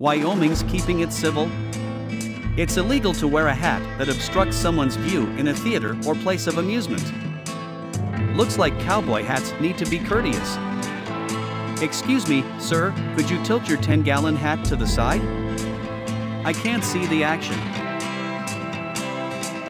Wyoming's keeping it civil? It's illegal to wear a hat that obstructs someone's view in a theater or place of amusement. Looks like cowboy hats need to be courteous. Excuse me, sir, could you tilt your 10 gallon hat to the side? I can't see the action.